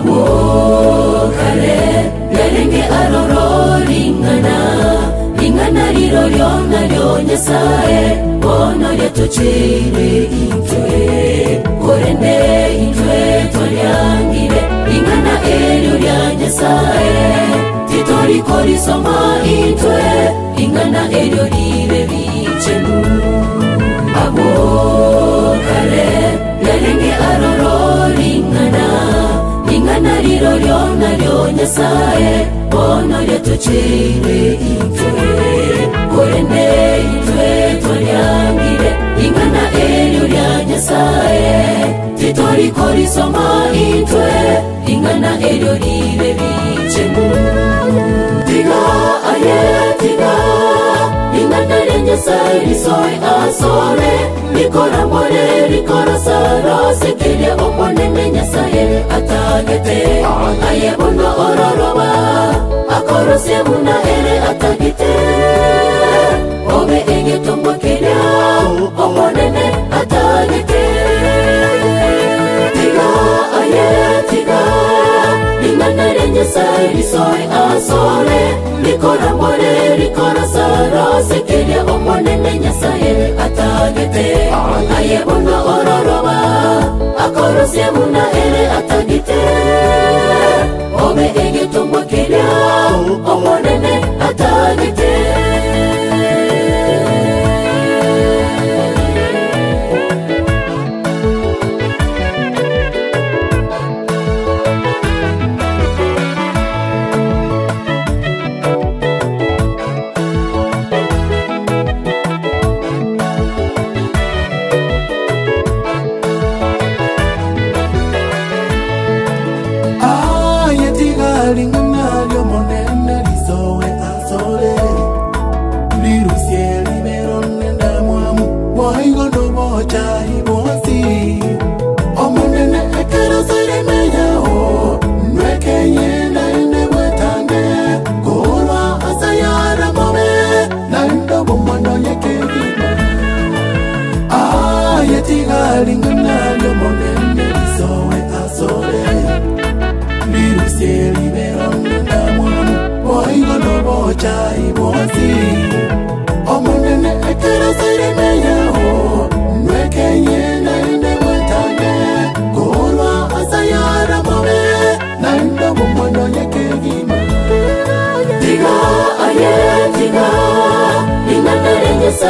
abokare yarenge aroro ringana ringana riro ryona ryo nyasae bono ryatocire incwe korende incwe twaryangire ringana eryo rya nyasae titorikorisoma incwe ringana eryo rio bono yatucire itwe kurende itwe twaryangire ingana eryo rya nyasaye titoriko risoma itwe ingana eryo rire bice tiga aye tiga ingana rya nyasaye risoe asore rikorambore rikorosa rosekirye omonene nyasaye atagete aye bono ororobaa rosemuna ere atagite obe ege tombo kenya obonene atagite tiga aye tiga limanere nyasaye lisoe asore likorambore likorosarose kenya omonene nyasaye atagite aye bona ororoba akorosemuna ere at linga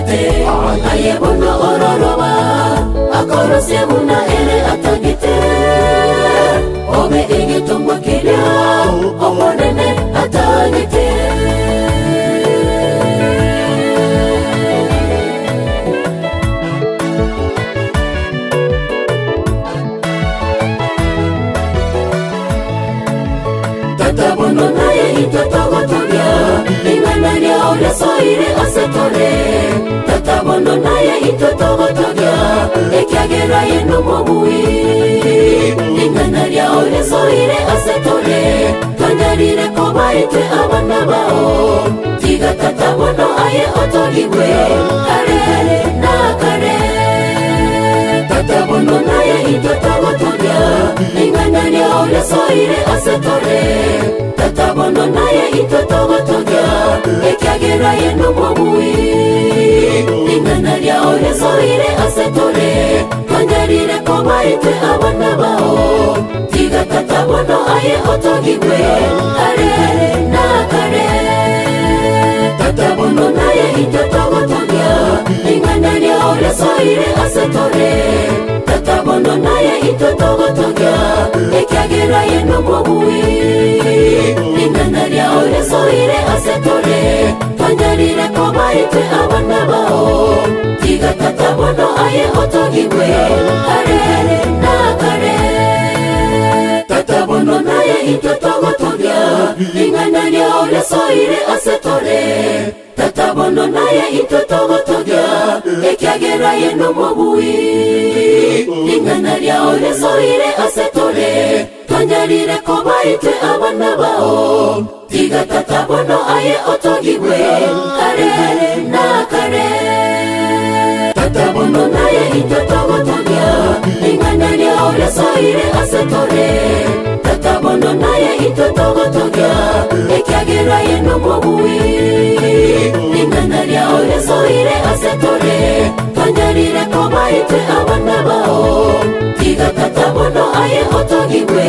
atagite aye buno ororoba akorose ere atagite obe igitumbwa kirya omonene atagite tatabono naye itotogotobya ingana lya olesoire asetore ngondo naye itotogotogya ekyagerwa ye nomobui ingana lyao lizoire asetore tanyarire koba itwe abana bao tigatata bono aye otolibwe kare na kare tata bono naye itotogotogya ingana lyao lizoire asetore tata bono naye itotogotogya ekyagerwa ye nomobui asoire asetore kanyarire kobaite abana bao tigatata bono aye otogigwe are na kare tata bono naye inte togotogia ing'ana rio resoire asetore ubahe utugigwe karere n'akare tatabono naye ibyo togotobya ingana olesoire asetore tatabono naye ibyo togotobya ekyageraye n'umubuyi ingana olesoire asetore twanyarire ko bahitwe abana bawo tiga tatabono aye otogigwe karere n'akare tatagotagia ingana riaore soire asetore tatabono naye itatagotagia ekiagera yeno mobui ingana riaore soire asetore tanyarire kobaite abana bao tiga tatabono aye otagigwe